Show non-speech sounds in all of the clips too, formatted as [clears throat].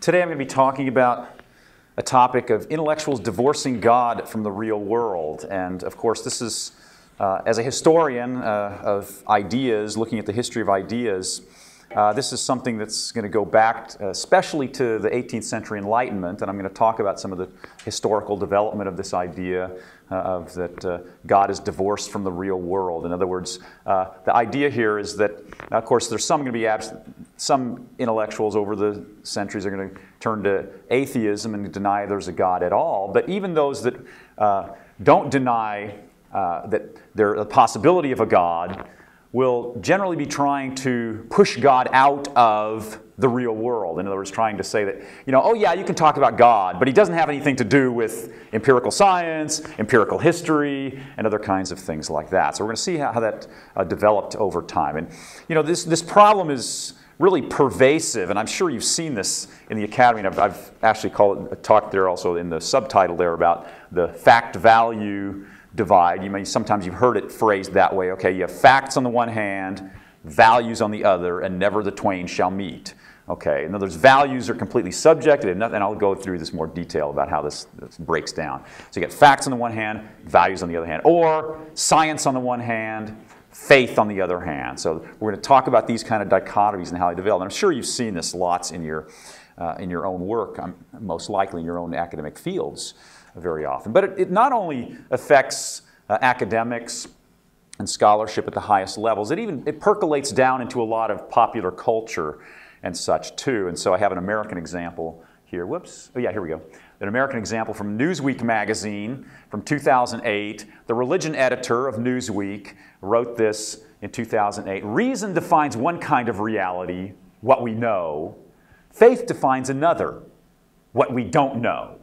Today I'm going to be talking about a topic of intellectuals divorcing God from the real world. And of course, this is, uh, as a historian uh, of ideas, looking at the history of ideas, uh, this is something that's going to go back uh, especially to the 18th century Enlightenment, and I'm going to talk about some of the historical development of this idea uh, of that uh, God is divorced from the real world. In other words, uh, the idea here is that, of course, there's some going to be abs- some intellectuals over the centuries are going to turn to atheism and deny there's a God at all, but even those that uh, don't deny that there's a possibility of a God will generally be trying to push God out of the real world. In other words, trying to say that, you know, oh yeah, you can talk about God, but he doesn't have anything to do with empirical science, empirical history, and other kinds of things like that. So we're going to see how, how that uh, developed over time. And, you know, this, this problem is really pervasive, and I'm sure you've seen this in the academy, and I've, I've actually called it, talked there also in the subtitle there about the fact value divide. You may sometimes you've heard it phrased that way. Okay, you have facts on the one hand, values on the other, and never the twain shall meet. Okay, in other words, values are completely subjective, and I'll go through this more detail about how this, this, breaks down. So you get facts on the one hand, values on the other hand, or science on the one hand, faith on the other hand. So we're going to talk about these kind of dichotomies and how they develop. And I'm sure you've seen this lots in your, uh, in your own work, um, most likely in your own academic fields very often. But it, it not only affects uh, academics and scholarship at the highest levels, it even it percolates down into a lot of popular culture and such too. And so I have an American example here. Whoops. Oh yeah, here we go. An American example from Newsweek magazine from 2008. The religion editor of Newsweek wrote this in 2008. Reason defines one kind of reality, what we know. Faith defines another, what we don't know.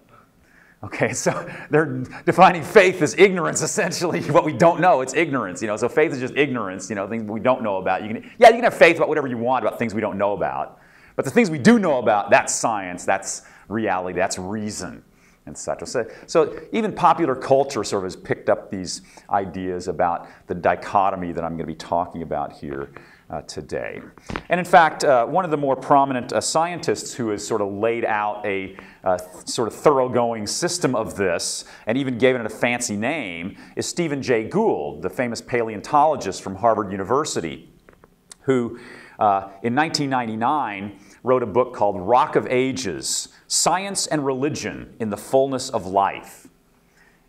Okay, [laughs] so they're defining faith as ignorance, essentially. [laughs] What we don't know, it's ignorance. You know, so faith is just ignorance. You know, things we don't know about. You can, yeah, you can have faith about whatever you want about things we don't know about, but the things we do know about, that's science, that's reality, that's reason, and such. So, so even popular culture sort of has picked up these ideas about the dichotomy that I'm going to be talking about here uh, today. And in fact, uh, one of the more prominent uh, scientists who has sort of laid out a uh, sort of thoroughgoing system of this and even gave it a fancy name is Stephen Jay Gould, the famous paleontologist from Harvard University, who uh, in 1999 wrote a book called Rock of Ages Science and Religion in the Fullness of Life.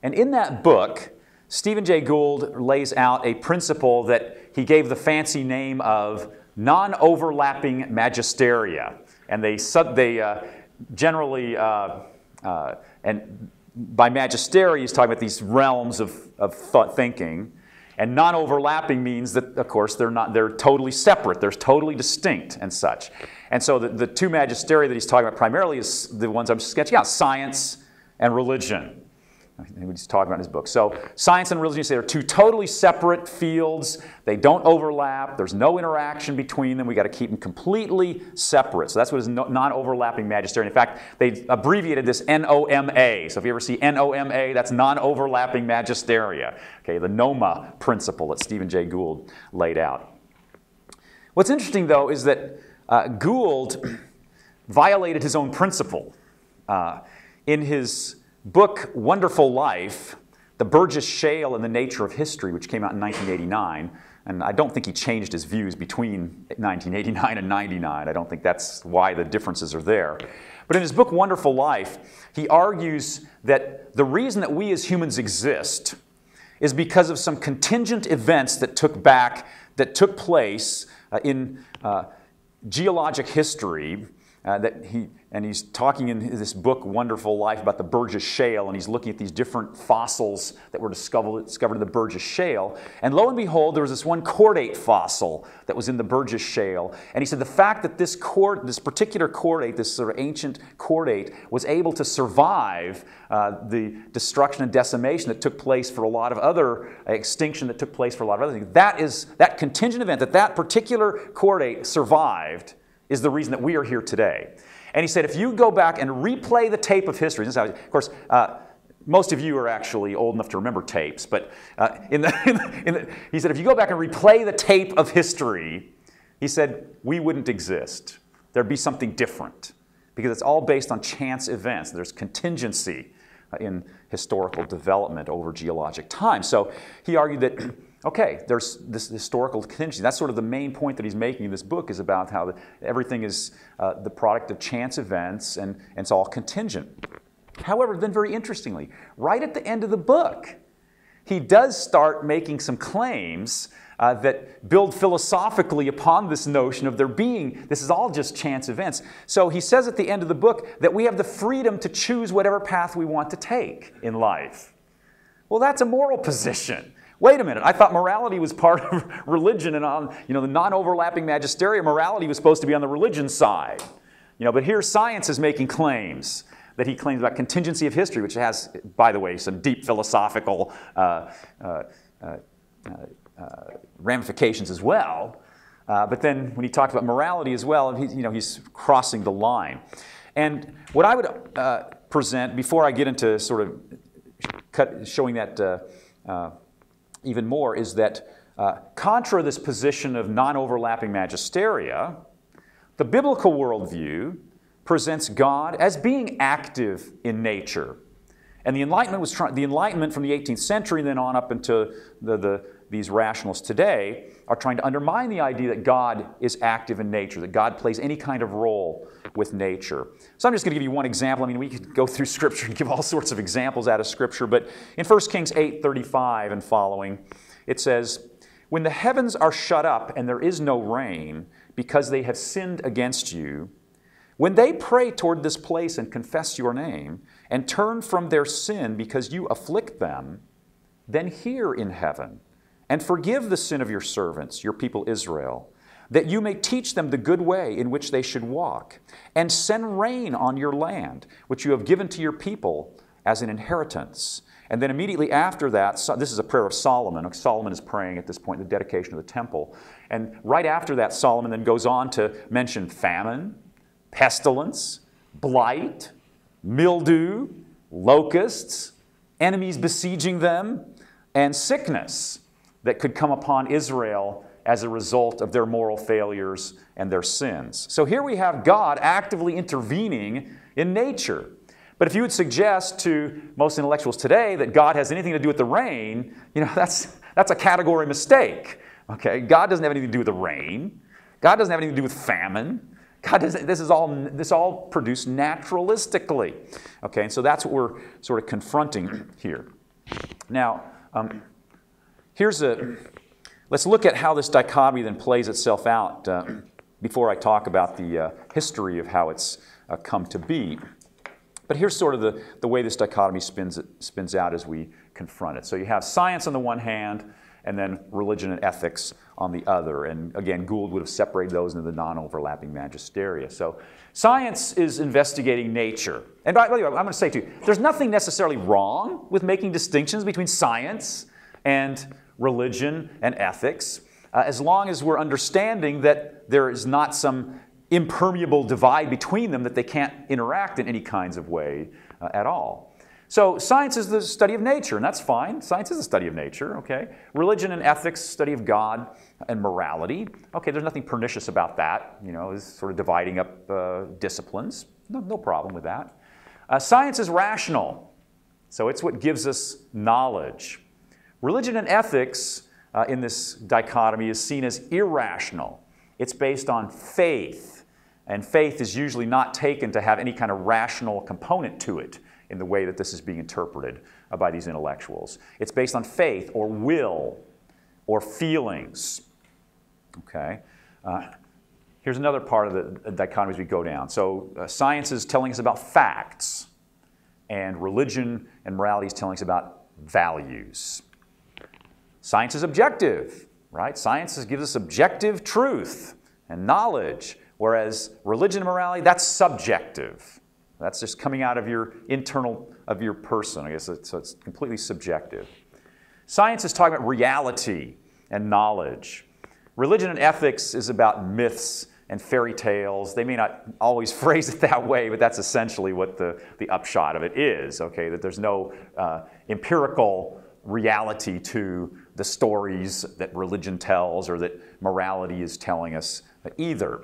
And in that book, Stephen Jay Gould lays out a principle that he gave the fancy name of non overlapping magisteria. And they, they uh, generally, uh, uh, and by magisteria, he's talking about these realms of, of thinking. And non overlapping means that, of course, they're, not, they're totally separate, they're totally distinct and such. And so the, the two magisteria that he's talking about primarily is the ones I'm sketching out science and religion he's talking about in his book. So, science and religion, you say, are two totally separate fields. They don't overlap. There's no interaction between them. We got to keep them completely separate. So that's what is non-overlapping magisterium. In fact, they abbreviated this NOMA. So if you ever see NOMA, that's non-overlapping magisteria. Okay, the NOMA principle that Stephen Jay Gould laid out. What's interesting, though, is that uh, Gould violated his own principle uh, in his book Wonderful Life, The Burgess Shale and the Nature of History, which came out in 1989, and I don't think he changed his views between 1989 and 99. I don't think that's why the differences are there. But in his book Wonderful Life, he argues that the reason that we as humans exist is because of some contingent events that took back, that took place uh, in uh, geologic history uh, that he, and he's talking in this book, Wonderful Life, about the Burgess Shale, and he's looking at these different fossils that were discovered, discovered in the Burgess Shale. And lo and behold, there was this one chordate fossil that was in the Burgess Shale. And he said the fact that this, cord, this particular chordate, this sort of ancient chordate, was able to survive uh, the destruction and decimation that took place for a lot of other uh, extinction that took place for a lot of other things, that is that contingent event, that that particular chordate survived is the reason that we are here today. And he said, if you go back and replay the tape of history, how, of course, uh, most of you are actually old enough to remember tapes, but uh, in the, [laughs] in the, in the, he said, if you go back and replay the tape of history, he said, we wouldn't exist. There'd be something different. because it's all based on chance events. There's contingency uh, in historical development over geologic time. So he argued that, okay, there's this historical contingency. That's sort of the main point that he's making in this book is about how the, everything is uh, the product of chance events and, and it's all contingent. However, then very interestingly, right at the end of the book, he does start making some claims uh, that build philosophically upon this notion of there being, this is all just chance events. So he says at the end of the book that we have the freedom to choose whatever path we want to take in life. Well, that's a moral position. Wait a minute, I thought morality was part of [laughs] religion and on you know, the non overlapping magisterium, morality was supposed to be on the religion side. You know, but here science is making claims that he claims about contingency of history, which has, by the way, some deep philosophical uh, uh, uh, uh ramifications as well. Uh, but then when he talks about morality as well, he, you know, he's crossing the line. And what I would uh, present before I get into sort of cut, showing that even more is that uh, contra this position of non-overlapping magisteria, the biblical worldview presents God as being active in nature. And the Enlightenment was trying, the Enlightenment from the 18th century and then on up into the, the, these rationalists today are trying to undermine the idea that God is active in nature, that God plays any kind of role with nature. So I'm just going to give you one example. I mean, we could go through [laughs] Scripture and give all sorts of examples out of Scripture, but in 1 Kings 8:35 and following, it says, "When the heavens are shut up and there is no rain, because they have sinned against you, when they pray toward this place and confess your name and turn from their sin because you afflict them, then hear in heaven and forgive the sin of your servants, your people Israel, that you may teach them the good way in which they should walk, and send rain on your land, which you have given to your people as an inheritance. And then immediately after that, this is a prayer of Solomon. Solomon is praying at this point, the dedication of the temple. And right after that, Solomon then goes on to mention famine pestilence, blight, mildew, locusts, enemies besieging them, and sickness that could come upon Israel as a result of their moral failures and their sins. So here we have God actively intervening in nature. But if you would suggest to most intellectuals today that God has anything to do with the rain, you know, [laughs] that's, that's a category mistake. Okay? God doesn't have anything to do with the rain. God doesn't have anything to do with famine. God doesn't, this is all, this all produced naturalistically. Okay, and so that's what we're sort of confronting [clears throat] here. Now, um, here's a, let's look at how this dichotomy then plays itself out uh, before I talk about the uh, history of how it's uh, come to be. But here's sort of the, the way this dichotomy spins, spins out as we confront it. So you have science on the one hand, and then religion and ethics on the other. And again, Gould would have separated those into the non-overlapping magisteria. So science is investigating nature. And by the way, I'm going to say to you, there's nothing necessarily wrong with making distinctions between science and religion and ethics, uh, as long as we're understanding that there is not some impermeable divide between them that they can't interact in any kinds of way uh, at all. So science is the study of nature, and that's fine. Science is a study of nature, okay? Religion and ethics, study of God and morality. Okay, there's nothing pernicious about that, you know, is sort of dividing up uh, disciplines. No, no, problem with that. Uh, science is rational, so it's what gives us knowledge. Religion and ethics uh, in this dichotomy is seen as irrational. It's based on faith, and faith is usually not taken to have any kind of rational component to it in the way that this is being interpreted uh, by these intellectuals. It's based on faith or will or feelings. Okay? Uh, here's another part of the dichotomy as we go down. So, uh, science is telling us about facts, and religion and morality is telling us about values. Science is objective, right? Science gives us objective truth and knowledge, whereas religion and morality, that's subjective. That's just coming out of your internal, of your person. I guess it's, so it's completely subjective. Science is talking about reality and knowledge. Religion and ethics is about myths and fairy tales. They may not always [laughs] phrase it that way, but that's essentially what the, the upshot of it is, okay? That there's no uh, empirical reality to the stories that religion tells or that morality is telling us either.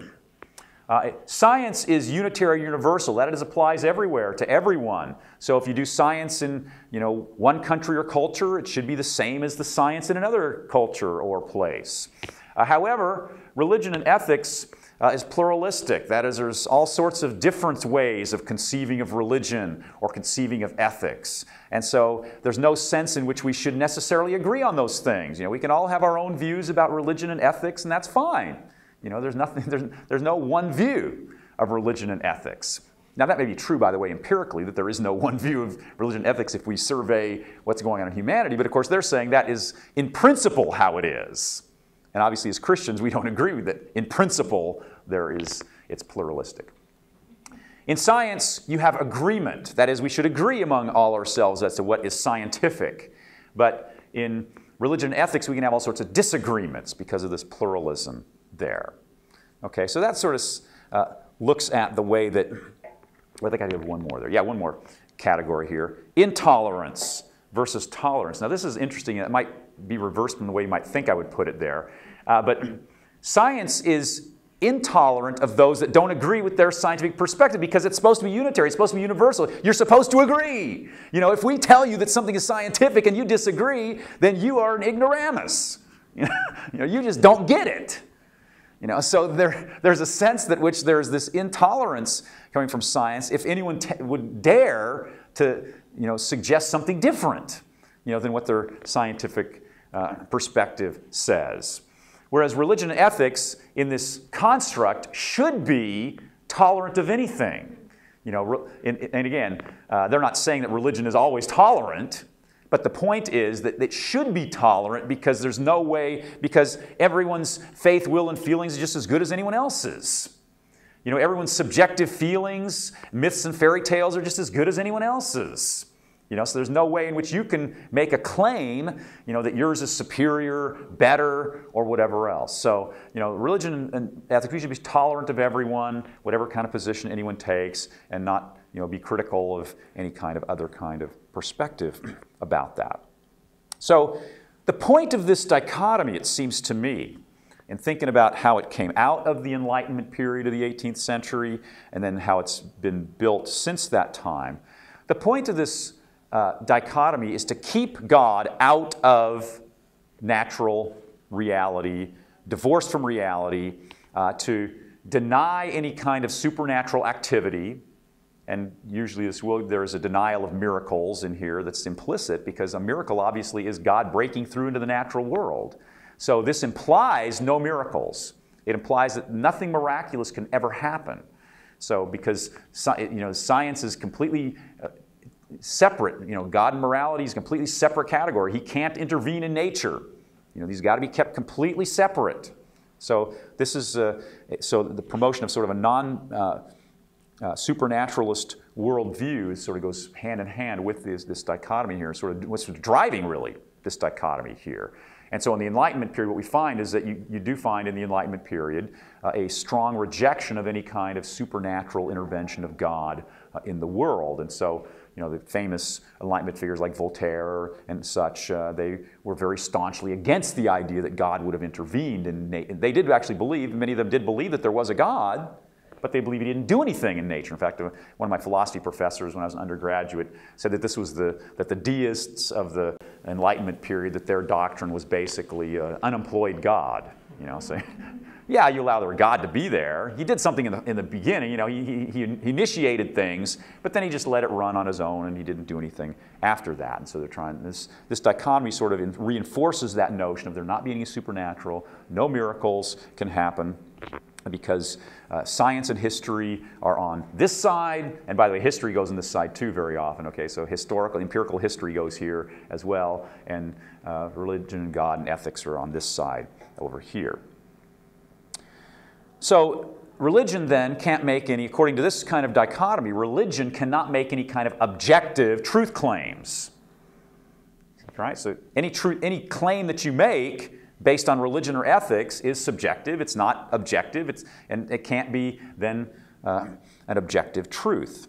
Uh, science is unitary universal. That is, applies everywhere to everyone. So if you do science in you know, one country or culture, it should be the same as the science in another culture or place. Uh, however, religion and ethics uh, is pluralistic. That is, there's all sorts of different ways of conceiving of religion or conceiving of ethics. And so there's no sense in which we should necessarily agree on those things. You know, we can all have our own views about religion and ethics, and that's fine. You know, there's, nothing, [laughs] there's, there's no one view of religion and ethics. Now, that may be true, by the way, empirically, that there is no [laughs] one view of religion and ethics if we survey what's going on in humanity, but of course, they're saying that is in principle how it is. And obviously, as Christians, we don't [laughs] agree with it. In principle, there is, it's pluralistic. In science, you have agreement. That is, we should agree among all ourselves as to what is scientific. But in religion and ethics, we can have all sorts of disagreements because of this pluralism there. Okay, so that sort of uh, looks at the way that, well, I think I have one more there. Yeah, one more category here. Intolerance versus tolerance. Now, this is interesting. It might be reversed from the way you might think I would put it there. Uh, but science is intolerant of those that don't agree with their scientific perspective because it's supposed to be unitary, it's supposed to be universal. You're supposed to agree. You know, if we tell you that something is scientific and you disagree, then you are an ignoramus. [laughs] You know, you, just don't get it. You know, so there, there's a sense that which there's this intolerance coming from science if anyone would dare to you know, suggest something different you know, than what their scientific uh, perspective says. Whereas religion and ethics in this construct should be tolerant of anything. You know, and, and again, uh, they're not saying that religion is always tolerant, but the point is that it should be tolerant because there's no way, because everyone's faith, will, and feelings is just as good as anyone else's. You know, everyone's subjective feelings, myths, and fairy tales are just as good as anyone else's. You know, so there's no way in which you can make a claim, you know, that yours is superior, better, or whatever else. So, you know, religion and ethics, we should be tolerant of everyone, whatever kind of position anyone takes, and not, you know, be critical of any kind of other kind of perspective [clears throat] about that. So, the point of this dichotomy, it seems to me, in thinking about how it came out of the Enlightenment period of the 18th century and then how it's been built since that time, the point of this uh, dichotomy is to keep God out of natural reality, divorced from reality, uh, to deny any kind of supernatural activity. And usually this will, there's a denial of miracles in here that's implicit because a miracle obviously is God breaking through into the natural world. So this implies no miracles. It implies that nothing miraculous can ever happen. So because you know, science is completely uh, separate. You know, God and morality is a completely separate category. He can't intervene in nature. You know, these got to be kept completely separate. So this is uh, so the promotion of sort of a non uh, uh, supernaturalist worldview sort of goes hand in hand with this, this dichotomy here, sort of what's driving really this dichotomy here. And so in the Enlightenment period, what we find is that you, you do find in the Enlightenment period uh, a strong rejection of any kind of supernatural intervention of God uh, in the world. And so you know, the famous Enlightenment figures like Voltaire and such, uh, they were very staunchly against the idea that God would have intervened. And they did actually believe, many of them did believe that there was a God, but they believed he didn't do anything in nature. In fact, uh, one of my philosophy professors when I was an undergraduate said that this was the, that the deists of the Enlightenment period, that their doctrine was basically an unemployed God. You know, so [laughs] yeah, you allow the God to be there. He did something in the, in the beginning, you know, he, he, he, initiated things, but then he just let it run on his own and he didn't do anything after that. And so they're trying, this, this dichotomy sort of reinforces that notion of there not being any supernatural, no miracles can happen because uh, science and history are on this side, and by the way, history goes on this side too very often. Okay, so historical, empirical history goes here as well, and uh, religion and God and ethics are on this side over here. So religion then can't make any, according to this kind of dichotomy, religion cannot make any kind of objective truth claims. Right? So any, truth, any claim that you make based on religion or ethics is subjective. It's not objective, it's, and it can't be then uh, an objective truth.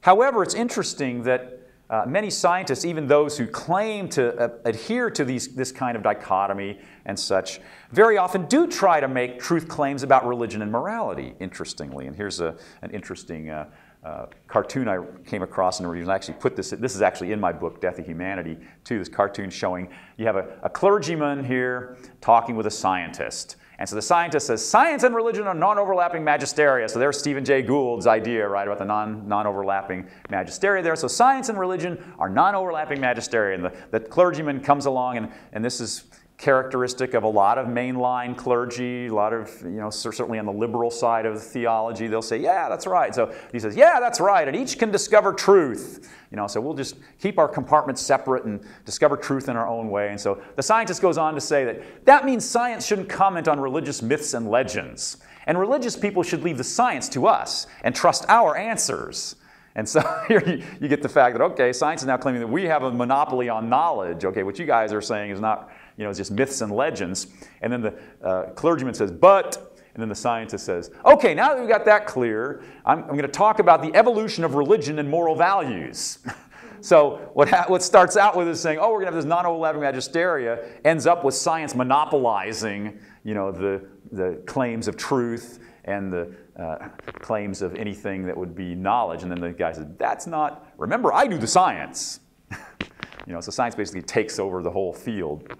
However, it's interesting that uh, many scientists, even those who claim to uh, adhere to these, this kind of dichotomy and such, very often do try to make truth claims about religion and morality, interestingly. And here's a, an interesting uh, uh, cartoon I came across in a review. I actually put this, this is actually in my book, Death of Humanity, too. This cartoon showing you have a, a clergyman here talking with a scientist. And so the scientist says, science and religion are non-overlapping magisteria. So there's Stephen Jay Gould's idea, right, about the non, non-overlapping magisteria there. So science and religion are non-overlapping magisteria. And the, the clergyman comes along, and, and this is characteristic of a lot of mainline clergy, a lot of, you know, certainly on the liberal side of theology, they'll say, yeah, that's right. So he says, yeah, that's right, and each can discover truth. You know, so we'll just keep our compartments separate and discover truth in our own way. And so the scientist goes on to say that that means science shouldn't comment on religious myths and legends. And religious people should leave the science to us and trust our answers. And so [laughs] here you, you get the fact that, okay, science is now claiming that we have a monopoly on knowledge. Okay, what you guys are saying is not you know, it's just myths and legends. And then the uh, clergyman says, but, and then the scientist says, okay, now that we've got that clear, I'm, I'm going to talk about the evolution of religion and moral values. [laughs] so what, what starts out with is saying, oh, we're going to have this non-overlapping magisteria, ends up with science monopolizing, you know, the, the claims of truth and the uh, claims of anything that would be knowledge. And then the guy says, that's not, remember, I do the science. [laughs] you know, so science basically takes over the whole field.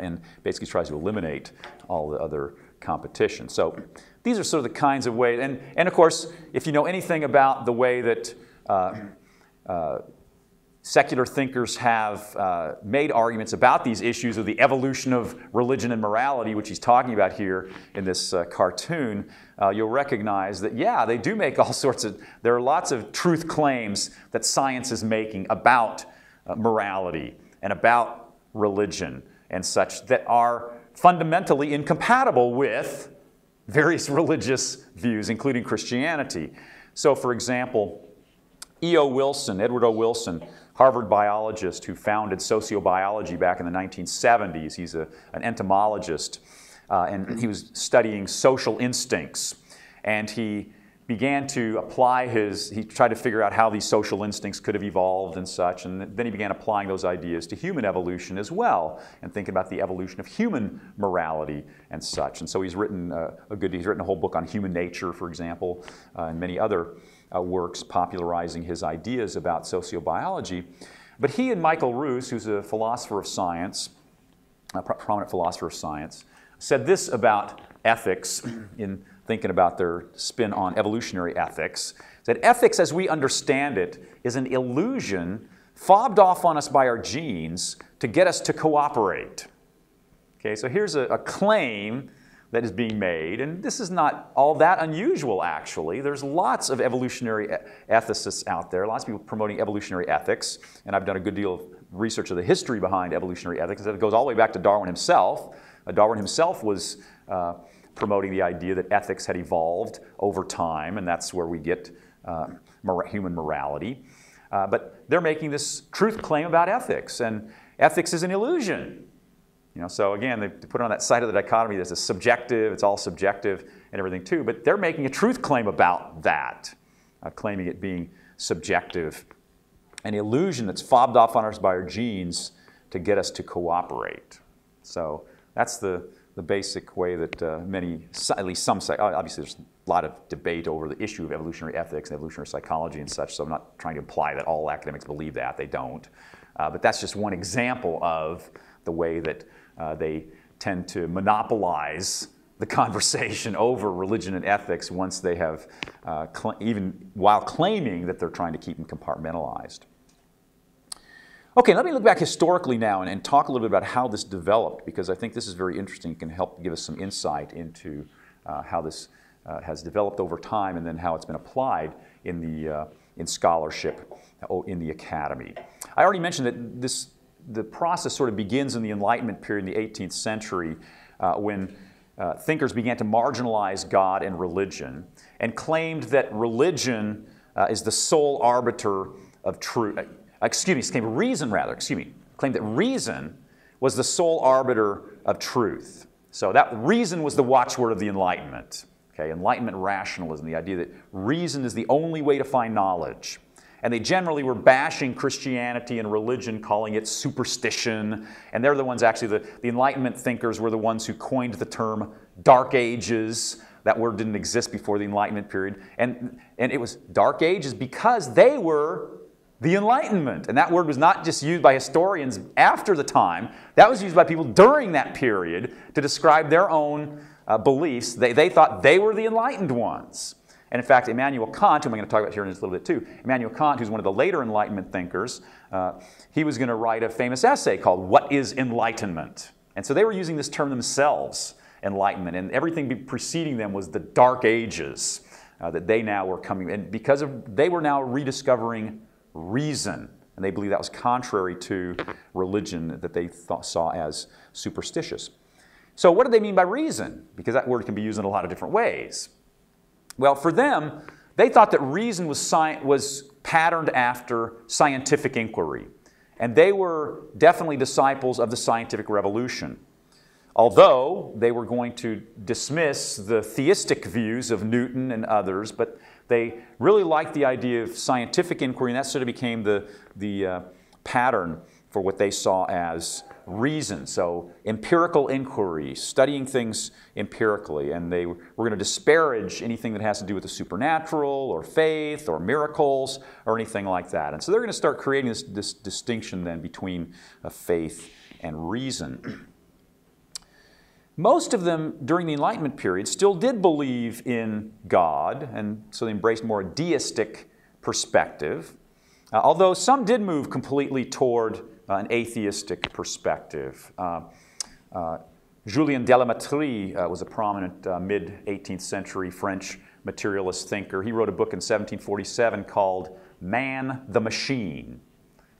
And basically tries to eliminate all the other competition. So these are sort of the kinds of ways, and, and of course, if you know anything about the way that uh, uh, secular thinkers have uh, made arguments about these issues of the evolution of religion and morality, which he's talking about here in this uh, cartoon, uh, you'll recognize that, yeah, they do make all [laughs] sorts of, there are lots of truth claims that science is making about uh, morality and about religion and such that are fundamentally incompatible with various [laughs] religious views, including Christianity. So, for example, E.O. Wilson, Edward O. Wilson, Harvard biologist who founded sociobiology back in the 1970s, he's a, an entomologist, uh, and he was studying social instincts. And he began to apply his, he tried to figure out how these social instincts could have evolved and such, and then he began applying those ideas to human evolution as well, and thinking about the evolution of human morality and such. And so he's written uh, a good, he's written a whole book on human nature, for example, uh, and many other uh, works popularizing his ideas about sociobiology. But he and Michael Ruse, who's a philosopher of science, a prominent philosopher of science, said this about ethics in thinking about their spin on evolutionary ethics, that ethics as we understand it is an illusion fobbed off on us by our genes to get us to cooperate. Okay, so here's a, a claim that is being made, and this is not all that unusual actually. There's lots of evolutionary ethicists out there, lots of people promoting evolutionary ethics, and I've done a good deal of research of the history behind evolutionary ethics. It goes all the way back to Darwin himself. Uh, Darwin himself was uh, promoting the idea that ethics had evolved over time, and that's where we get uh, mor- human morality. Uh, but they're making this truth claim about ethics, and ethics is an illusion. You know, so again, they put it on that side of the dichotomy that's a subjective, it's all subjective and everything too, but they're making a truth claim about that, uh, claiming it being subjective. An illusion that's fobbed off on us by our genes to get us to cooperate. So that's the, the basic way that uh, many, at least some, obviously there's a lot of debate over the issue of evolutionary ethics and evolutionary psychology and such, so I'm not trying to imply that all academics believe that, they don't. Uh, but that's just one example of the way that uh, they tend to monopolize the conversation [laughs] over religion and ethics once they have, uh, even while claiming that they're trying to keep them compartmentalized. Okay, let me look back historically now and, and, talk a little bit about how this developed because I think this is very interesting, It can help give us some insight into uh, how this uh, has developed over time and then how it's been applied in, the, uh, in scholarship uh, in the academy. I already mentioned that this, the process sort of begins in the Enlightenment period in the 18th century uh, when uh, thinkers began to marginalize God and religion and claimed that religion is the sole arbiter of truth Uh, excuse me, claimed reason rather, excuse me, claimed that reason was the sole arbiter of truth. So that reason was the watchword of the Enlightenment. Okay, Enlightenment rationalism, the idea that reason is the only way to find knowledge. And they generally were bashing Christianity and religion, calling it superstition. And they're the ones, actually, the, the Enlightenment thinkers were the ones who coined the term Dark Ages. That word didn't exist before the Enlightenment period. And, and it was Dark Ages because they were the Enlightenment. And that word was not just used by historians after the time, that was used by people during that period to describe their own uh, beliefs. They, they thought they were the enlightened ones. And in fact, Immanuel Kant, whom I'm going to talk about here in just a little bit too, Immanuel Kant, who's one of the later Enlightenment thinkers, uh, he was going to write a famous essay called What is Enlightenment? And so they were using this term themselves, enlightenment, and everything preceding them was the Dark Ages uh, that they now were coming, and because of, they were now rediscovering reason. And they believe that was contrary to religion that they thought, saw as superstitious. So, what do they mean by reason? Because that word can be used in a lot of different ways. Well, for them, they thought that reason was, was patterned after scientific inquiry. And they were definitely disciples of the scientific revolution. Although they were going to dismiss the theistic views of Newton and others, but they really liked the idea of scientific inquiry, and that sort of became the, the uh, pattern for what they saw as reason. So, empirical inquiry, studying things empirically, and they were going to disparage anything that has to do with the supernatural or faith or miracles or anything like that. And so, they're going to start creating this, this distinction then between uh, faith and reason. Most of them during the Enlightenment period still did believe in God, and so they embraced more deistic perspective, uh, although some did move completely toward uh, an atheistic perspective. Uh, uh Julien de la Mettrie uh, was a prominent uh, mid 18th century French materialist thinker. He wrote a book in 1747 called Man the Machine.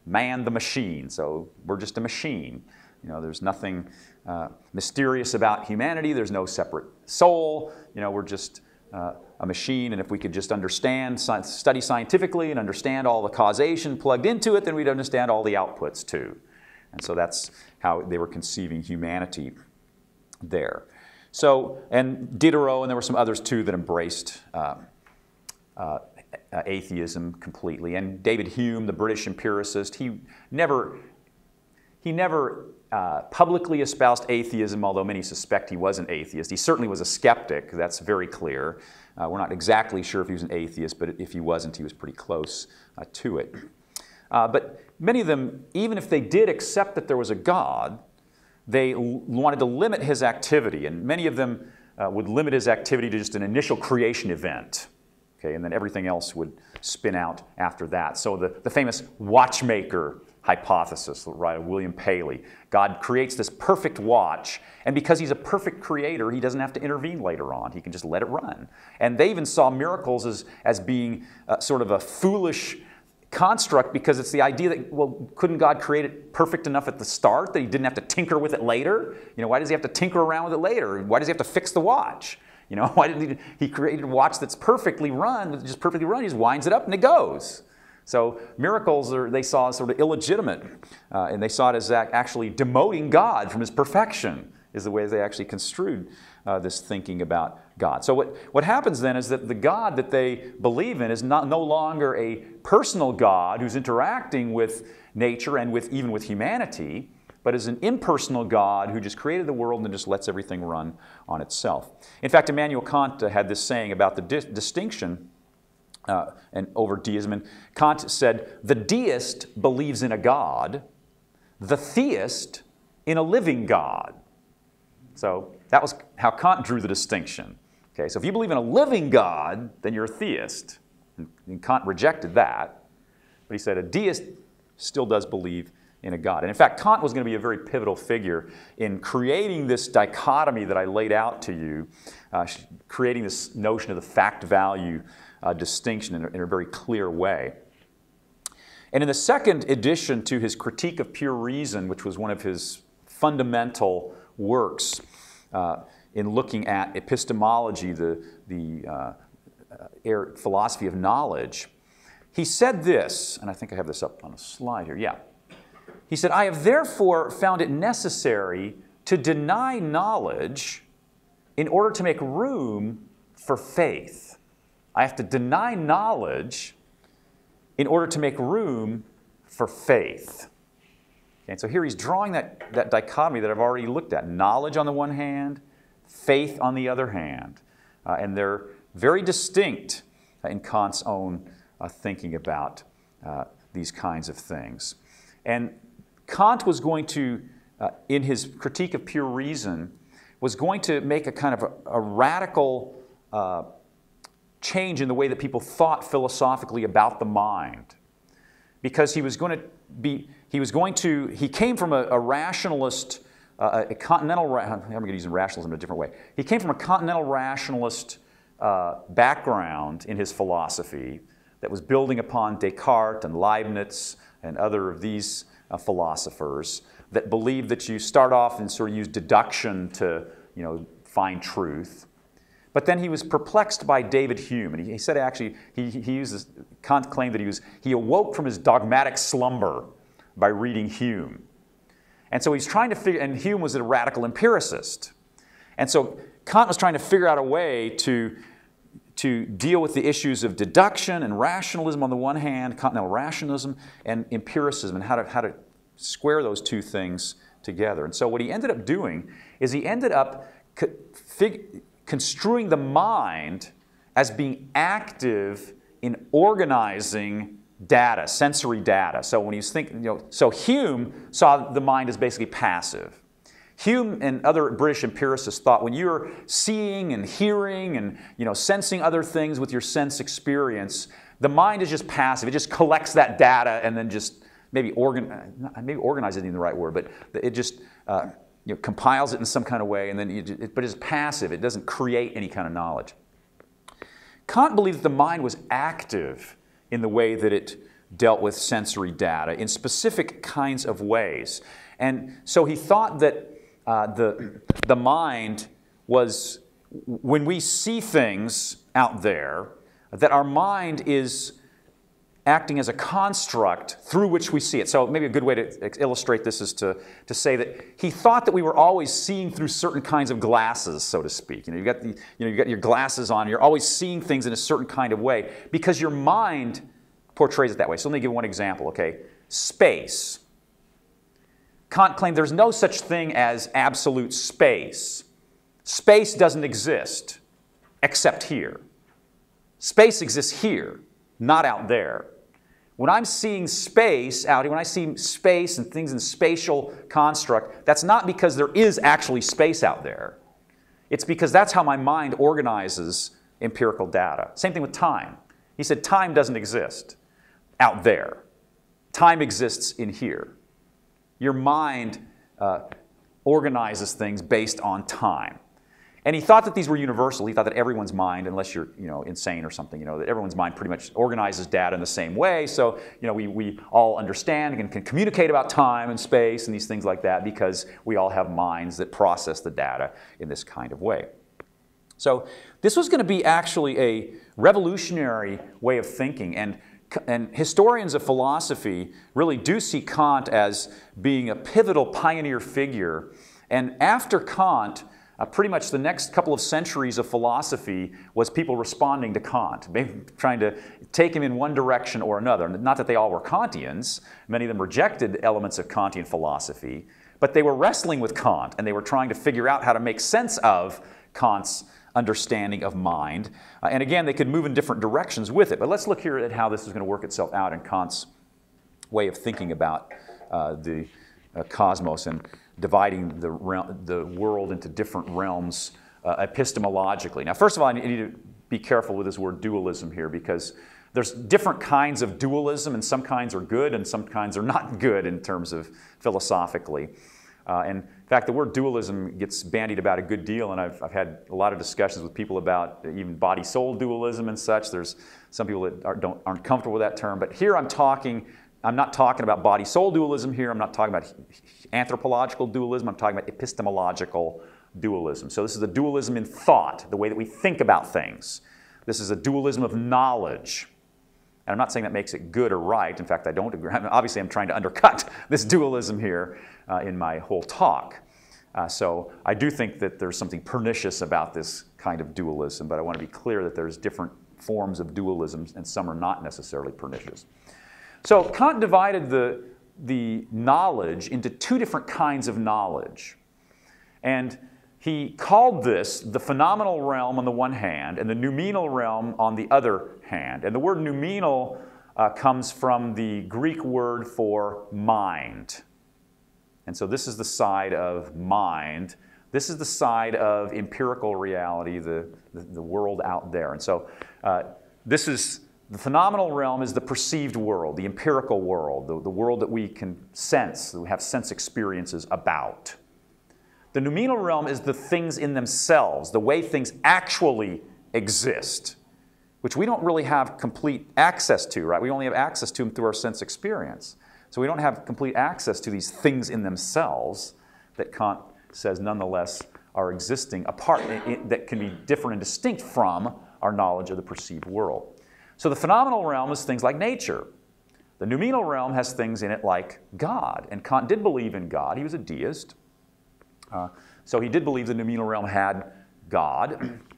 Man the Machine. So we're just a machine. You know, there's nothing uh, mysterious about humanity. There's no separate soul. You know, we're just uh, a machine, and if we could just understand, study scientifically and understand all the causation plugged into it, then we'd understand all the outputs too. And so that's how they were conceiving humanity there. So, and Diderot, and there were some others too that embraced uh, uh, atheism completely. And David Hume, the British empiricist, he never, he never uh, publicly espoused atheism, although many suspect he was an atheist. He certainly was a skeptic, that's very clear. Uh, we're not exactly sure if he was an atheist, but if he wasn't, he was pretty close uh, to it. Uh, but many of them, even if they did accept that there was a God, they wanted to limit his activity, and many of them uh, would limit his activity to just an initial creation event. Okay, and then everything else would spin out after that. So the, the famous watchmaker hypothesis, right, William Paley. God creates this perfect watch, and because he's a perfect creator, he doesn't have to intervene later on. He can just let it run. And they even saw miracles as, as being uh, sort of a foolish construct because it's the idea that, well, couldn't God create it perfect enough at the start that he didn't have to tinker with it later? You know, why does he have to tinker around with it later? Why does he have to fix the watch? You know, [laughs] why didn't he, he created a watch that's perfectly run, just perfectly run, he just winds it up and it goes. So miracles are, they saw as sort of illegitimate, uh, and they saw it as actually demoting God from his perfection, is the way they actually construed uh, this thinking about God. So what, what happens then is that the God that they believe in is not, no longer a personal God who's interacting with nature and with, even with humanity, but is an impersonal God who just created the world and just lets everything run on itself. In fact, Immanuel Kant had this saying about the di- distinction uh, and over deism. And Kant said, the deist believes in a God, the theist in a living God. So that was how Kant drew the distinction. Okay, so if you believe in a living God, then you're a theist. And Kant rejected that. But he said a deist still does believe in a God. And in fact, Kant was going to be a very pivotal figure in creating this dichotomy that I laid out to you, uh, creating this notion of the fact value uh, distinction in a, in a very clear way. And in the second edition to his Critique of Pure Reason, which was one of his fundamental works uh, in looking at epistemology, the, the uh, uh philosophy of knowledge, he said this, and I think I have this up on a slide here. Yeah. He said, I have therefore found it necessary to deny knowledge in order to make room for faith. I have to deny knowledge in order to make room for faith. Okay, and so here he's drawing that, that dichotomy that I've already looked at knowledge on the one hand, faith on the other hand. Uh, and they're very distinct in Kant's own uh, thinking about uh, these kinds of things. And Kant was going to, uh, in his critique of pure reason, was going to make a kind of a, a radical uh, change in the way that people thought philosophically about the mind. Because he was going to be, he was going to, he came from a, a rationalist, uh, a continental, I'm going to use rationalism in a different way. He came from a continental rationalist uh, background in his philosophy that was building upon Descartes and Leibniz and other of these uh, philosophers that believed that you start off and sort of use deduction to you know, find truth. But then he was perplexed by David Hume, and he, he said actually, he, he uses, Kant claimed that he, was, he awoke from his dogmatic slumber by reading Hume. And so he's trying to figure, and Hume was a radical empiricist. And so Kant was trying to figure out a way to, to deal with the issues of deduction and rationalism on the one hand, continental rationalism, and empiricism, and how to, how to square those two things together. And so what he ended up doing is he ended up fig- construing the mind as being active in organizing data, sensory data. So when he's thinking, you know, so Hume saw the mind as basically passive. Hume and other British empiricists thought when you're seeing and hearing and you know, sensing other things with your sense experience, the mind is just passive. It just collects that data and then just maybe, organ, maybe organize it in the right word, but it just uh, you know, compiles it in some kind of way, and then it, but it's passive. It doesn't create any kind of knowledge. Kant believed that the mind was active in the way that it dealt with sensory data in specific kinds of ways. And so he thought that uh, the, the mind was, when we see things out there, that our mind is acting as a construct through which we see it. So maybe a good way to illustrate this is to, to say that he thought that we were always seeing through certain kinds of glasses, so to speak. You know, you got the, you know, you got your glasses on, you're always seeing things in a certain kind of way because your mind portrays it that way. So let me give one example, okay? Space. Kant claimed there's no such thing as absolute space. Space doesn't exist except here. Space exists here, not out there. When I'm seeing space out here, when I see space and things in spatial construct, that's not because there is actually space out there. It's because that's how my mind organizes empirical data. Same thing with time. He said time doesn't exist out there. Time exists in here. Your mind uh, organizes things based on time. And he thought that these were universal. He thought that everyone's mind, unless you're you know, insane or something, you know, that everyone's mind pretty much organizes data in the same way. So you know, we, we all understand and can communicate about time and space and these things like that because we all have minds that process the data in this kind of way. So this was going to be actually a revolutionary way of thinking. And and historians of philosophy really do see Kant as being a pivotal pioneer figure. And after Kant, uh, pretty much the next couple of centuries of philosophy was people responding to Kant, [laughs] trying to take him in one direction or another. Not that they all were Kantians, many of them rejected elements of Kantian philosophy, but they were wrestling with Kant and they were trying to figure out how to make sense of Kant's understanding of mind. Uh, and again, they could move in different directions with it. But let's look here at how this is going to work itself out in Kant's way of thinking about uh, the uh, cosmos and dividing the, the world into different realms uh, epistemologically. Now, first of all, I need to be careful with this word dualism here because there's different kinds of dualism, and some kinds are good and some kinds are not [laughs] good in terms of philosophically. Uh, and in fact, the word dualism gets bandied about a good deal, and I've, I've had a lot of discussions with people about even body soul dualism and such. There's some people that are, don't, aren't comfortable with that term, but here I'm talking, I'm not talking about body soul dualism here, I'm not talking about anthropological dualism, I'm talking about epistemological dualism. So this is a dualism in thought, the way that we think about things. This is a dualism of knowledge. And I'm not saying that makes it good or right. In fact, I don't agree. [laughs] Obviously, I'm trying to undercut [laughs] this dualism here uh, in my whole talk. Uh, so I do think that there's something pernicious about this kind of dualism, but I want to be clear that there's different forms of dualism, and some are not necessarily pernicious. So Kant divided the, the knowledge into two different kinds of knowledge. And he called this the phenomenal realm on the one hand and the noumenal realm on the other hand. And the word noumenal uh, comes from the Greek word for mind. And so this is the side of mind. This is the side of empirical reality, the, the, the world out there. And so uh, this is the phenomenal realm is the perceived world, the empirical world, the, the world that we can sense, that we have sense experiences about. The noumenal realm is the things in themselves, the way things actually exist, which we don't really have complete access to, right? We only have access to them through our sense experience. So we don't have complete access to these things in themselves that Kant says nonetheless are existing apart that can be different and distinct from our knowledge of the perceived world. So the phenomenal realm is things like nature. The noumenal realm has things in it like God. And Kant did believe in God. He was a deist. Uh, so he did believe the noumenal realm had God. [clears throat]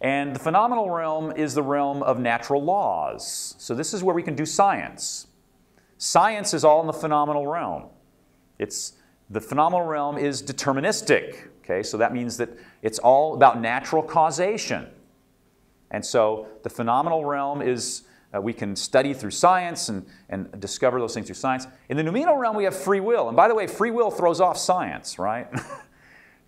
And the phenomenal realm is the realm of natural laws. So this is where we can do science. Science is all in the phenomenal realm. It's, the phenomenal realm is deterministic. Okay, so that means that it's all about natural causation. And so the phenomenal realm is uh, we can study through science and, and discover those things through science. In the noumenal realm, we have free will. And by the way, free will throws off science, right? [laughs] if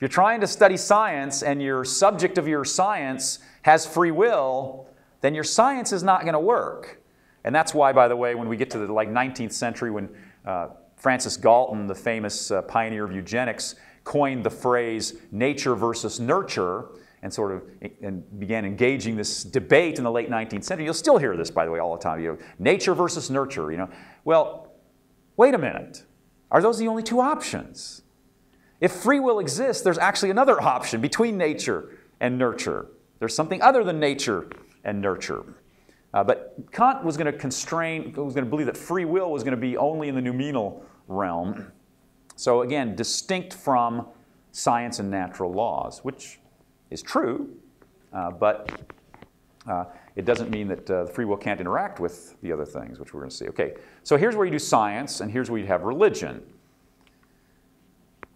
you're trying to study science and your subject of your science has free will, then your science is not going to work. And that's why, by the way, when we get to the like 19th century, when uh, Francis Galton, the famous uh, pioneer of eugenics, coined the phrase nature versus nurture, and sort of and began engaging this debate in the late 19th century. You'll still hear this, by the way, all the time. You know, nature versus nurture. You know, well, wait a minute. Are those the only two options? If free will exists, there's actually another option between nature and nurture. There's something other than nature and nurture. Uh, but Kant was going to constrain, was going to believe that free will was going to be only in the noumenal realm. So again, distinct from science and natural laws, which is true, uh, but uh, it doesn't mean that uh, free will can't interact with the other things, which we're going to see. Okay, so here's where you do science, and here's where you have religion.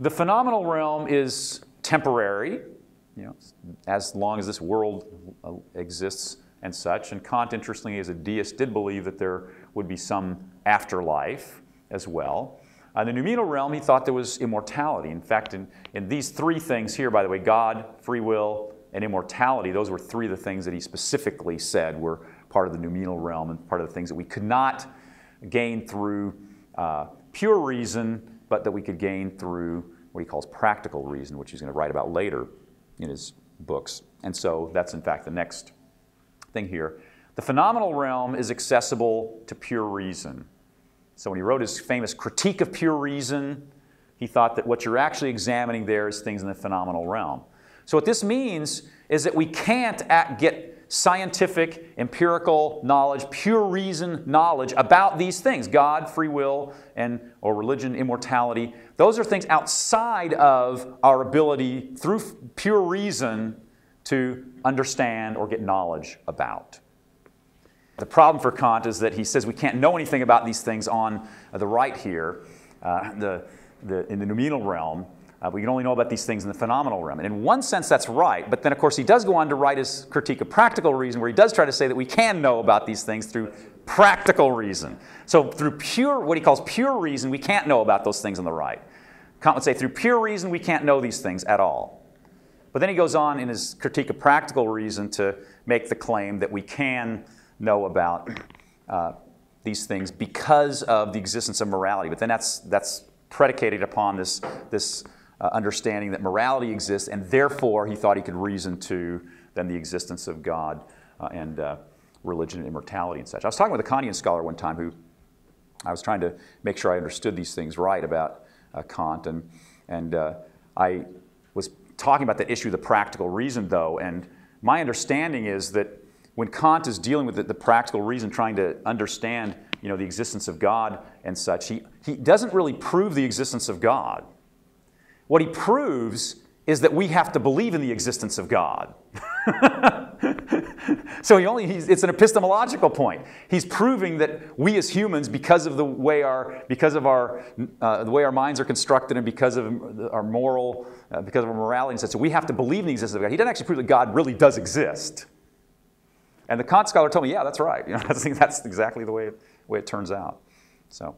The phenomenal realm is temporary, you know, as long as this world uh, exists and such. And Kant, interestingly, as a deist, did believe that there would be some afterlife as well. In the noumenal realm, he thought there was immortality. In fact, in, in these three things here, by the way, God, free will, and immortality, those were three of the things that he specifically said were part of the noumenal realm and part of the things that we could not gain through uh, pure reason, but that we could gain through what he calls practical reason, which he's going to write about later in his books. And so that's, in fact, the next thing here. The phenomenal realm is accessible to pure reason. So when he wrote his famous Critique of Pure Reason, he thought that what you're actually examining there is things in the phenomenal realm. So what this means is that we can't get scientific, empirical knowledge, pure reason knowledge about these things, God, free will, and or religion, immortality. Those are things outside of our ability through pure reason to understand or get knowledge about. The problem for Kant is that he says we can't know anything about these things on the right here, uh, the, the, in the noumenal realm. Uh, we can only know about these things in the phenomenal realm. And in one sense, that's right. But then, of course, he does go on to write his critique of practical reason, where he does try to say that we can know about these things through practical reason. So, through pure, what he calls pure reason, we can't know about those things on the right. Kant would say, through pure reason, we can't know these things at all. But then he goes on in his critique of practical reason to make the claim that we can know about uh, these things because of the existence of morality. But then that's, that's predicated upon this, this uh, understanding that morality exists, and therefore he thought he could reason to then the existence of God uh, and uh, religion and immortality and such. I was talking with a Kantian scholar one time who I was trying to make sure I understood these things right about uh, Kant, and, and uh, I was talking about the issue of the practical reason, though, and my understanding is that when Kant is dealing with the, the, practical reason, trying to understand you know, the existence of God and such, he, he doesn't really prove the existence of God. What he proves is that we have to believe in the existence of God. [laughs] so he only, it's an epistemological point. He's proving that we as humans, because of the way our, because of our, uh, the way our minds are constructed and because of our moral, uh, because of our morality and such, so we have to believe in the existence of God. He doesn't actually prove that God really does exist. And the Kant scholar told me, yeah, that's right. [laughs] You know, I think that's exactly the way it, way it turns out. So,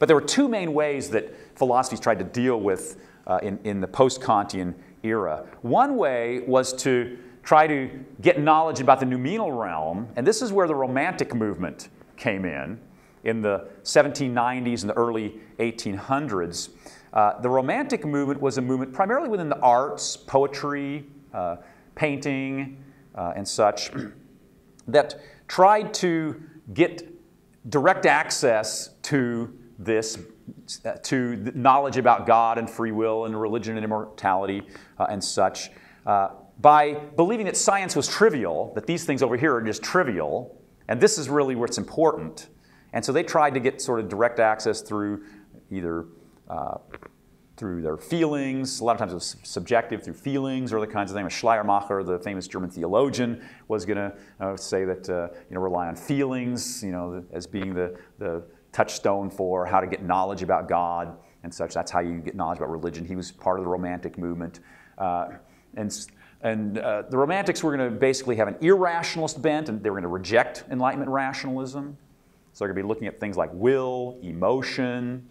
but there were two main ways that philosophies tried to deal with uh, in, in the post-Kantian era. One way was to try to get knowledge about the noumenal realm, and this is where the Romantic movement came in, in the 1790s and the early 1800s. Uh, the Romantic movement was a movement primarily within the arts, poetry, uh, painting, uh, and such, that tried to get direct access to this, to knowledge about God and free will and religion and immortality uh, and such, uh, by believing that science was trivial, that these things over here are just trivial, and this is really what's important. And so they tried to get sort of direct access through either uh, through their feelings. A lot of times it was subjective through feelings or other kinds of things. Schleiermacher, the famous German theologian, was going to uh, say that uh, you know rely on feelings, you know, as being the, the touchstone for how to get knowledge about God and such. That's how you get knowledge about religion. He was part of the Romantic movement, uh, and. And uh, the Romantics were going to basically have an irrationalist bent, and they were going to reject Enlightenment rationalism. So they're going to be looking at things like will, emotion,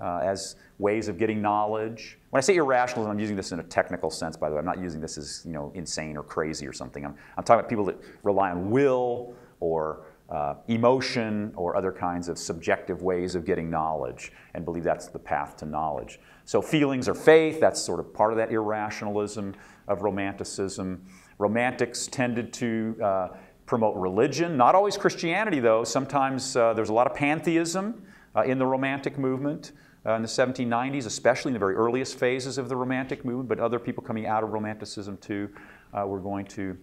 uh, as ways of getting knowledge. When I say irrationalism, I'm using this in a technical sense, by the way. I'm not using this as you know, insane or crazy or something. I'm, I'm talking about people that rely on will or uh, emotion or other kinds of subjective ways of getting knowledge and believe that's the path to knowledge. So feelings or faith, that's sort of part of that irrationalism of romanticism. Romantics tended to uh, promote religion, not always Christianity though. Sometimes uh, there's a lot of pantheism uh, in the Romantic movement uh, in the 1790s, especially in the very earliest phases of the Romantic movement, but other people coming out of Romanticism too uh, were going to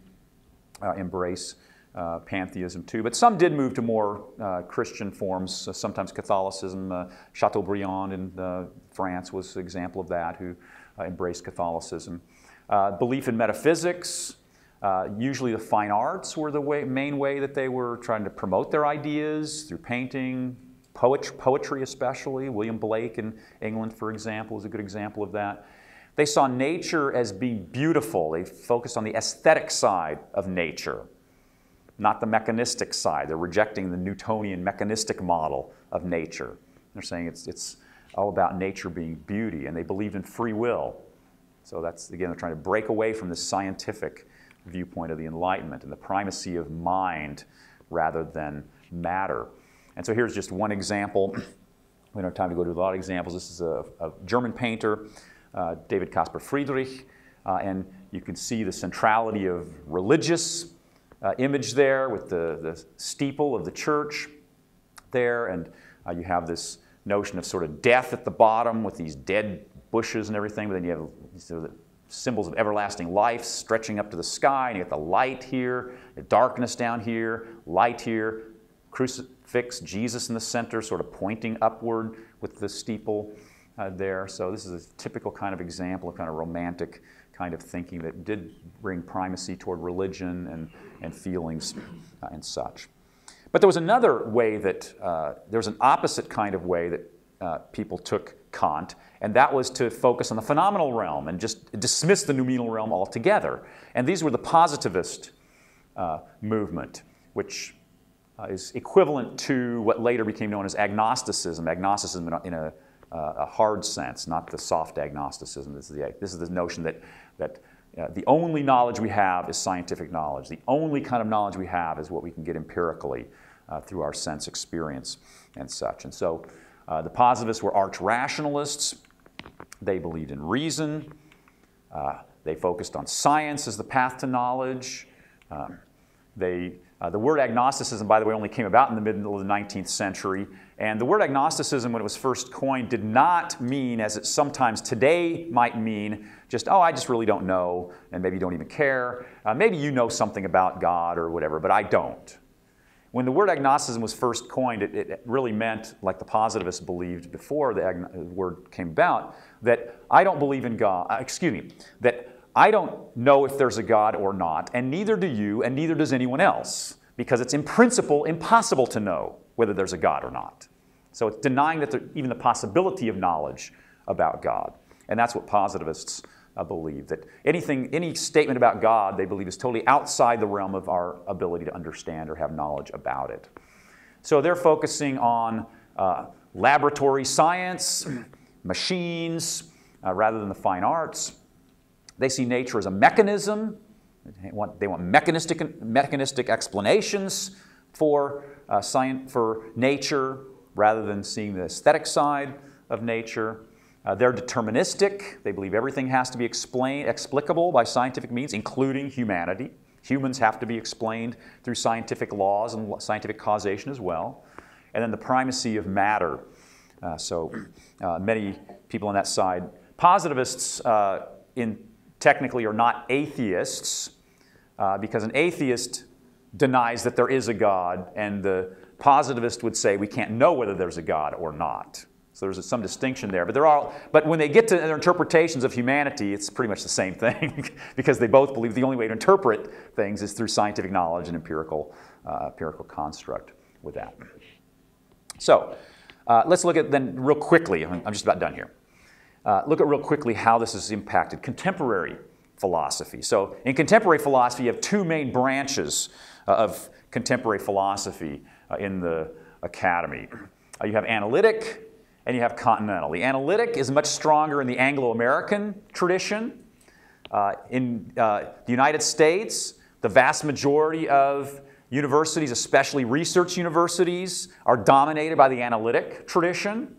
uh, embrace uh, pantheism too. But some did move to more uh, Christian forms, uh, sometimes Catholicism. Chateaubriand in France was an example of that, who embraced Catholicism. belief in metaphysics, uh, usually the fine arts were the way, main way that they were trying to promote their ideas through painting, Poetry, poetry especially, William Blake in England, for example, is a good example of that. They saw nature as being beautiful. They focused on the aesthetic side of nature, not the mechanistic side. They're rejecting the Newtonian mechanistic model of nature. They're saying it's, it's all about nature being beauty, and they believed in free will. So that's, again, they're trying to break away from the scientific viewpoint of the Enlightenment and the primacy of mind rather than matter. And so here's just one example. We don't have time to go to a lot of examples. This is a, a German painter, uh, David Caspar Friedrich, uh, and you can see the centrality of religious uh, image there with the, the steeple of the church there, and uh, you have this notion of sort of death at the bottom with these dead bushes and everything, but then you have sort of symbols of everlasting life stretching up to the sky, and you get the light here, the darkness down here, light here, crucifix, Jesus in the center, sort of pointing upward with the steeple uh, there. So this is a typical kind of example of kind of romantic kind of thinking that did bring primacy toward religion and, and feelings uh, and such. But there was another way that, uh, there was an opposite kind of way that uh, people took Kant, and that was to focus on the phenomenal realm and just dismiss the noumenal realm altogether. And these were the positivist uh, movement, which uh, is equivalent to what later became known as agnosticism. Agnosticism in a, uh, a hard sense, not the soft agnosticism. This is the, this is the notion that, that uh, the only knowledge we have is scientific knowledge. The only kind of knowledge we have is what we can get empirically uh, through our sense experience and such. And so uh, the positivists were arch rationalists. They believed in reason. Uh, they focused on science as the path to knowledge. Um, they uh, the word agnosticism, by the way, only came about in the middle of the 19th century. And the word agnosticism, when it was first coined, did not mean, as it sometimes today might mean, just, oh, I just really don't know, and maybe you don't even care. Uh, maybe you know something about God or whatever, but I don't. When the word agnosticism was first coined, it, it really meant, like the positivists believed before the word came about, that I don't believe in God, uh, excuse me, that I don't know if there's a God or not, and neither do you, and neither does anyone else, because it's in principle impossible to know whether there's a God or not. So it's denying that there, even the possibility of knowledge about God. And that's what positivists uh, believe that anything, any statement about God they believe is totally outside the realm of our ability to understand or have knowledge about it. So they're focusing on uh, laboratory science, machines, uh, rather than the fine arts. They see nature as a mechanism. They want, they want mechanistic, mechanistic explanations for, uh, science, for nature rather than seeing the aesthetic side of nature. Uh, they're deterministic. They believe everything has to be explained, explicable by scientific means, including humanity. Humans have to be explained through scientific laws and scientific causation as well. And then the primacy of matter. Uh, so uh, many people on that side, positivists uh, in technically are not atheists, uh, because an atheist denies that there is a God, and the positivist would say we can't know whether there's a God or not. So there's some distinction there. But, they're but when they get to their interpretations of humanity, it's pretty much the same thing [laughs] because they both believe the only way to interpret things is through scientific knowledge and empirical, uh, empirical construct with that. So uh, let's look at then real quickly, I'm just about done here. Uh, look at real quickly how this has impacted contemporary philosophy. So in contemporary philosophy, you have two main branches uh, of contemporary philosophy uh, in the academy. Uh, you have analytic and you have continental. The analytic is much stronger in the Anglo American tradition. Uh, in uh, the United States, the vast majority of universities, especially research universities, are dominated by the analytic tradition.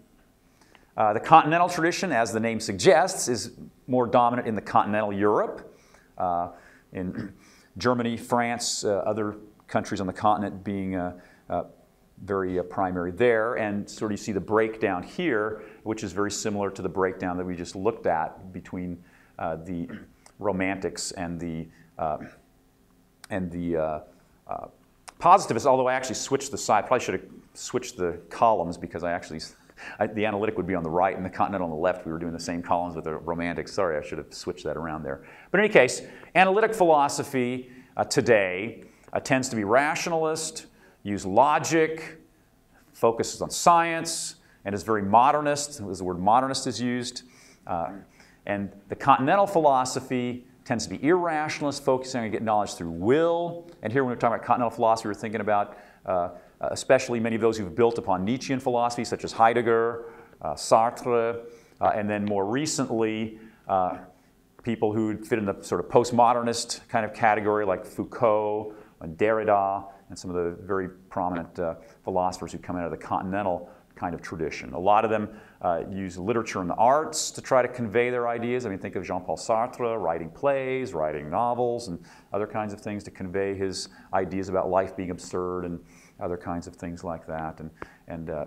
Uh, the continental tradition, as the name suggests, is more dominant in the continental Europe, uh, in Germany, France, uh, other countries on the continent being uh, very uh, primary there. And sort of you see the breakdown here, which is very similar to the breakdown that we just looked at between the romantics and the, and the positivists, although I actually switched the side. Probably should have switched the columns because I actually, the analytic would be on the right and the continental on the left. We were doing the same columns with the romantic. Sorry, I should have switched that around there. But in any case, analytic philosophy uh, today tends to be rationalist, use logic, focuses on science, and is very modernist. The word modernist is used. Uh, and the continental philosophy tends to be irrationalist, focusing on getting knowledge through will. And here, when we're talking about continental philosophy, we're thinking about uh, especially many of those who've built upon Nietzschean philosophy, such as Heidegger, uh, Sartre, uh, and then more recently, uh, people who fit in the sort of postmodernist kind of category, like Foucault and Derrida, and some of the very prominent uh, philosophers who come out of the continental kind of tradition. A lot of them uh, use literature and the arts to try to convey their ideas. I mean, think of Jean Paul Sartre writing plays, writing novels, and other kinds of things to convey his ideas about life being absurd and other kinds of things like that. And, and uh,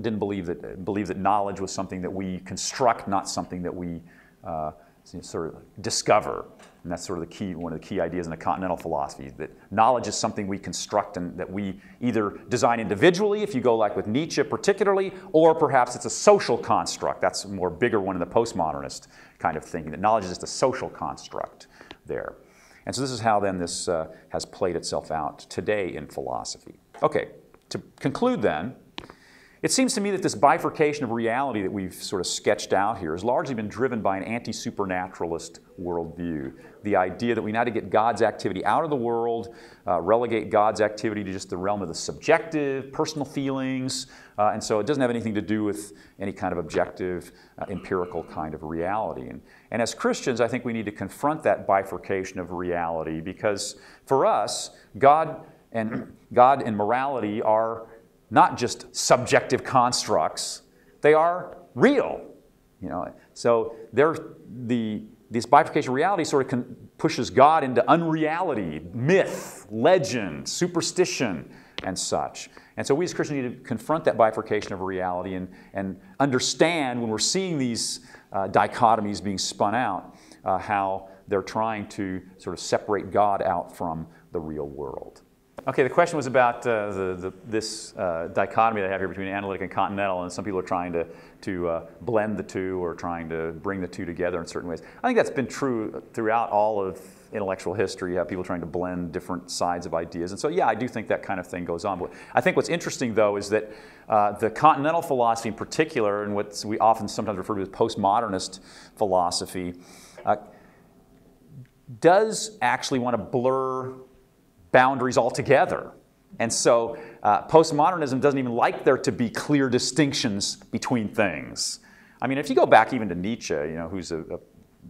didn't believe that, believe that knowledge was something that we construct, not something that we uh, sort of discover. And that's sort of the key, one of the key ideas in the continental philosophy, that knowledge is something we construct and that we either design individually, if you go like with Nietzsche particularly, or perhaps it's a social construct. That's a more bigger one in the postmodernist kind of thinking, that knowledge is just a social construct there. And so this is how then this uh, has played itself out today in philosophy. Okay, to conclude then, it seems to me that this bifurcation of reality that we've sort of sketched out here has largely been driven by an anti supernaturalist worldview. The idea that we need to get God's activity out of the world, uh, relegate God's activity to just the realm of the subjective, personal feelings, uh, and so it doesn't have anything to do with any kind of objective, uh, empirical kind of reality. And, and as Christians, I think we need to confront that bifurcation of reality because for us, God and [clears throat] God and morality are not just subjective constructs, they are real. You know, so the, this bifurcation of reality sort of pushes God into unreality, myth, legend, superstition, and such. And so we as Christians need to confront that bifurcation of reality and, and understand when we're seeing these uh, dichotomies being spun out, uh, how they're trying to sort of separate God out from the real world. Okay, the question was about uh, the, the, this uh, dichotomy they have here between analytic and continental, and some people are trying to, to uh, blend the two or trying to bring the two together in certain ways. I think that's been true throughout all of intellectual history. You have people trying to blend different sides of ideas. And so, yeah, I do think that kind of thing goes on. But I think what's interesting, though, is that uh, the continental philosophy in particular, and what we often sometimes refer to as postmodernist philosophy, uh, does actually want to blur boundaries altogether. And so uh, postmodernism doesn't even like there to be clear distinctions between things. I mean, if you go back even to Nietzsche, you know, who's a, a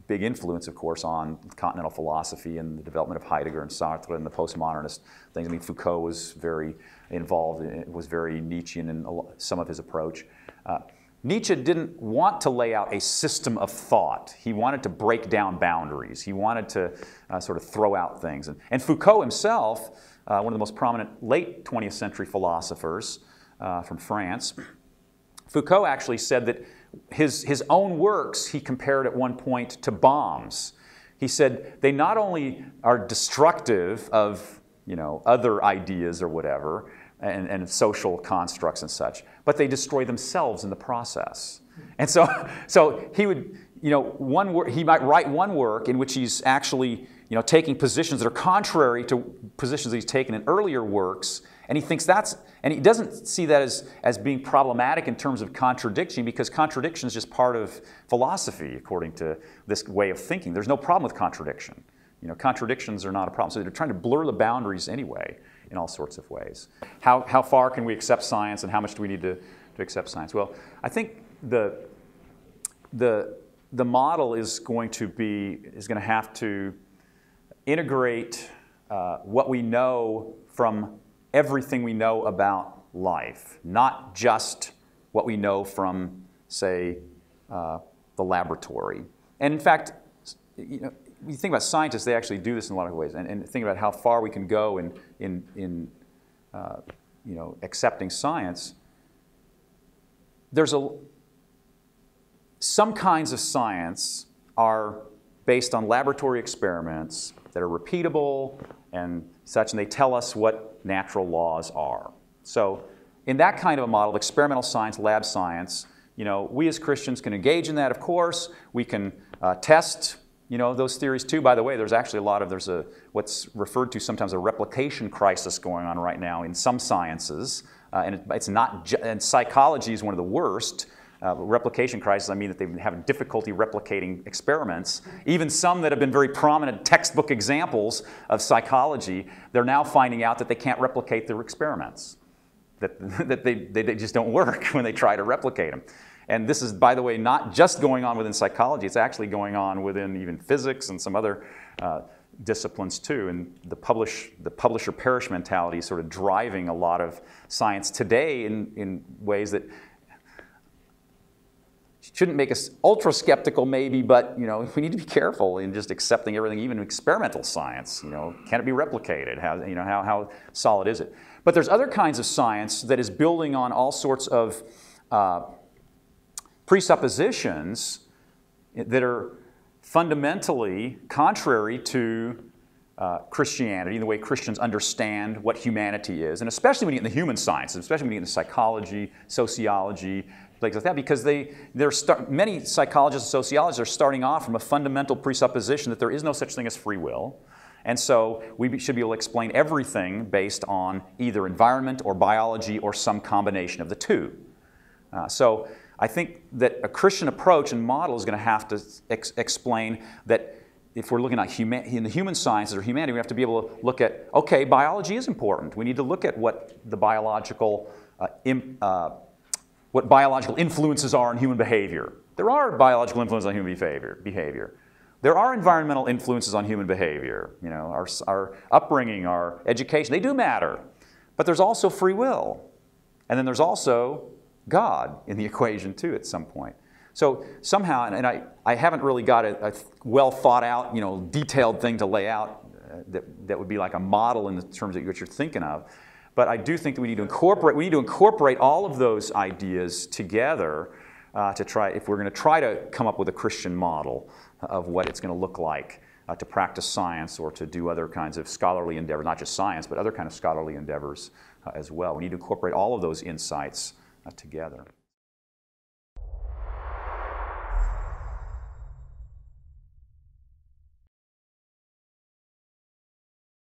big influence, of course, on continental philosophy and the development of Heidegger and Sartre and the postmodernist things. I mean, Foucault was very involved, in, was very Nietzschean in some of his approach. Uh, Nietzsche didn't want to lay out a system of thought. He wanted to break down boundaries. He wanted to uh, sort of throw out things. And, and Foucault himself, uh, one of the most prominent late 20th century philosophers uh, from France, Foucault actually said that his, his own works he compared at one point to bombs. He said they not only are destructive of you know, other ideas or whatever, and, and social constructs and such, but they destroy themselves in the process. And so, [laughs] so he would, you know, one wor- he might write one work in which he's actually, you know, taking positions that are contrary to positions that he's taken in earlier works, and he thinks that's, and he doesn't see that as, as being problematic in terms of contradiction because contradiction is just part of philosophy, according to this way of thinking. There's no problem with contradiction. You know, contradictions are not a problem. So they're trying to blur the boundaries anyway in all sorts of ways. How, how far can we accept science and how much do we need to, to accept science? Well, I think the, the, the model is going to be, is going to have to integrate uh, what we know from everything we know about life, not just what we know from, say, uh, the laboratory. And in fact, you know, you think about scientists, they actually do this in a lot of ways, and, and think about how far we can go in, in, in uh, you know, accepting science. There's a, some kinds of science are based on laboratory experiments that are repeatable and such, and they tell us what natural laws are. So, in that kind of a model, experimental science, lab science, you know, we as Christians can engage in that, of course. We can uh, test you know, those theories too, by the way, there's actually a lot of, there's a, what's referred to sometimes a replication crisis going on right now in some sciences. Uh, and it, it's not, and psychology is one of the worst. Uh, replication crisis, I mean that they've been having difficulty replicating experiments. Even some that have been very prominent textbook examples of psychology, they're now finding out that they can't replicate their experiments. That, [laughs] that they, they, they just don't work [laughs] when they try to replicate them. And this is, by the way, not just going on within psychology, it's actually going on within even physics and some other uh, disciplines too. And the, publish, the publisher perish mentality is sort of driving a lot of science today in, in ways that shouldn't make us ultra skeptical maybe but you know we need to be careful in just accepting everything even experimental science you know can it be replicated how you know how, how solid is it but there's other kinds of science that is building on all sorts of uh, presuppositions that are fundamentally contrary to uh, Christianity, the way Christians understand what humanity is, and especially when you get in the human sciences, especially when you get into psychology, sociology, things like that, because they, they're start, many psychologists and sociologists are starting off from a fundamental presupposition that there is no such thing as free will. And so we should be able to explain everything based on either environment or biology or some combination of the two. Uh, so I think that a Christian approach and model is going to have to ex- explain that if we're looking at human, in the human sciences or humanity, we have to be able to look at okay, biology is important. We need to look at what the biological uh, Im, uh, what biological influences are in human behavior. There are biological influences on human behavior. behavior. There are environmental influences on human behavior. You know, our, our upbringing, our education, they do matter. But there's also free will. And then there's also God in the equation too at some point. So somehow, and I, I haven't really got a, a well thought out, you know, detailed thing to lay out uh, that, that would be like a model in the terms of what you're thinking of. But I do think that we need to incorporate, we need to incorporate all of those ideas together uh, to try, if we're going to try to come up with a Christian model of what it's going to look like uh, to practice science or to do other kinds of scholarly endeavors, not just science, but other kind of scholarly endeavors uh, as well. We need to incorporate all of those insights together.